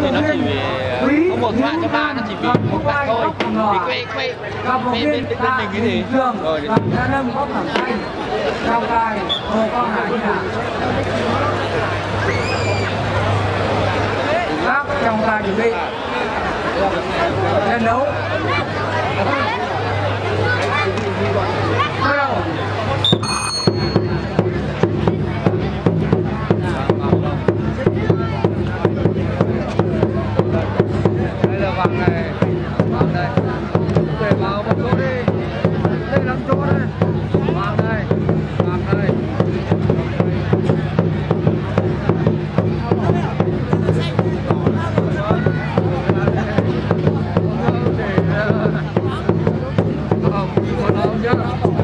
thì nó chỉ vì có một thoại cho ba nó chỉ vì một bạn thôi. thì quay quay bên bên bên mình cái gì? rồi. xanh, Cao Cai, Hồ Quang Hải? Các trong tay chuẩn bị. Lên đấu.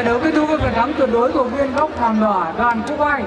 Trận đấu kết thúc với phần thắng tuyệt đối của viên góc hàng đỏ, đoàn Quốc Anh